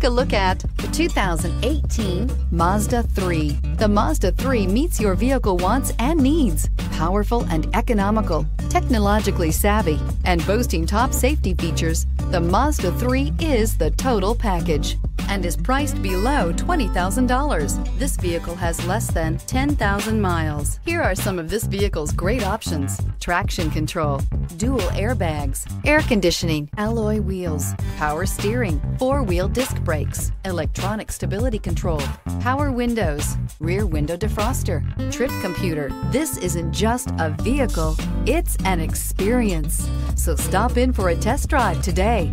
Take a look at the 2018 Mazda 3. The Mazda 3 meets your vehicle wants and needs. Powerful and economical, technologically savvy, and boasting top safety features, the Mazda 3 is the total package and is priced below $20,000. This vehicle has less than 10,000 miles. Here are some of this vehicle's great options. Traction control, dual airbags, air conditioning, alloy wheels, power steering, four-wheel disc brakes, electronic stability control, power windows, rear window defroster, trip computer. This isn't just a vehicle, it's an experience. So stop in for a test drive today.